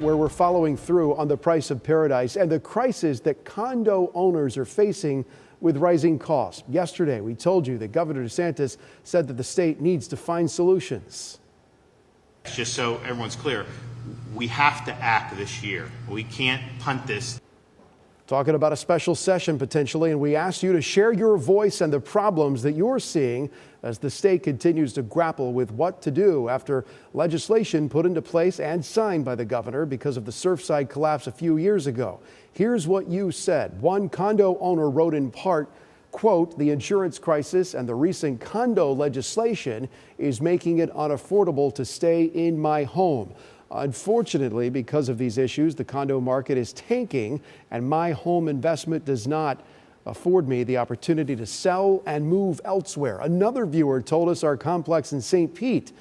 where we're following through on the price of paradise and the crisis that condo owners are facing with rising costs. Yesterday, we told you that Governor DeSantis said that the state needs to find solutions. Just so everyone's clear, we have to act this year. We can't punt this. Talking about a special session potentially, and we asked you to share your voice and the problems that you're seeing as the state continues to grapple with what to do after legislation put into place and signed by the governor because of the Surfside collapse a few years ago. Here's what you said. One condo owner wrote in part, quote, the insurance crisis and the recent condo legislation is making it unaffordable to stay in my home. Unfortunately, because of these issues, the condo market is tanking, and my home investment does not afford me the opportunity to sell and move elsewhere. Another viewer told us our complex in St. Pete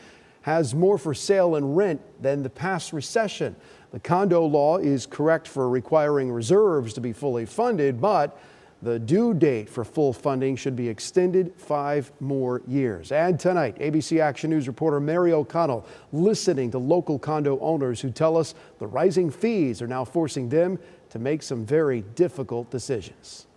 has more for sale and rent than the past recession. The condo law is correct for requiring reserves to be fully funded, but the due date for full funding should be extended five more years. And tonight, ABC Action News reporter Mary O'Connell listening to local condo owners who tell us the rising fees are now forcing them to make some very difficult decisions.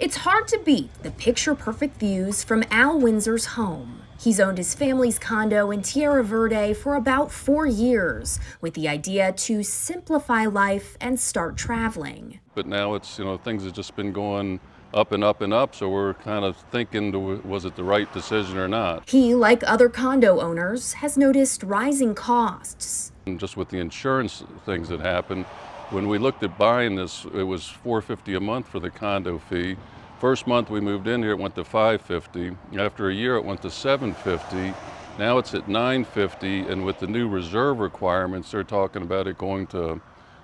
It's hard to beat the picture perfect views from Al Windsor's home. He's owned his family's condo in Tierra Verde for about four years with the idea to simplify life and start traveling. But now it's, you know, things have just been going up and up and up, so we're kind of thinking was it the right decision or not? He, like other condo owners, has noticed rising costs. And just with the insurance things that happened, when we looked at buying this, it was 450 a month for the condo fee. First month we moved in here, it went to 550. After a year, it went to 750. Now it's at 950, and with the new reserve requirements, they're talking about it going to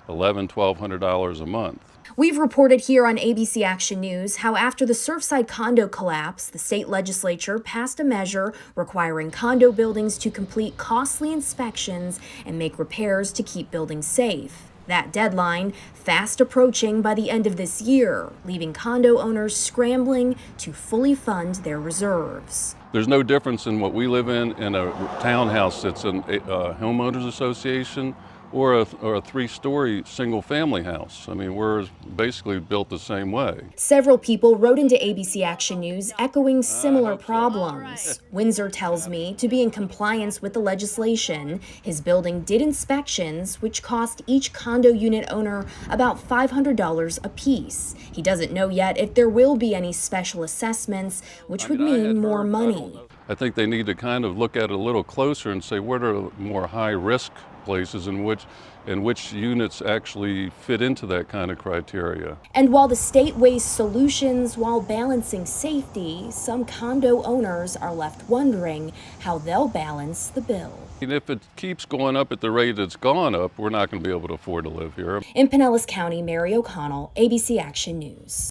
11, 1200 dollars a month. We've reported here on ABC Action News how after the Surfside condo collapse, the state legislature passed a measure requiring condo buildings to complete costly inspections and make repairs to keep buildings safe. That deadline fast approaching by the end of this year, leaving condo owners scrambling to fully fund their reserves. There's no difference in what we live in in a townhouse that's a homeowners association or a, or a three-story single-family house. I mean, we're basically built the same way. Several people wrote into ABC Action News echoing ah, similar problems. Windsor tells me to be in compliance with the legislation, his building did inspections, which cost each condo unit owner about $500 apiece. He doesn't know yet if there will be any special assessments, which would mean more money. I think they need to kind of look at it a little closer and say what are more high risk places and which and which units actually fit into that kind of criteria. And while the state weighs solutions while balancing safety, some condo owners are left wondering how they'll balance the bill. And if it keeps going up at the rate it's gone up, we're not going to be able to afford to live here. In Pinellas County, Mary O'Connell, ABC Action News.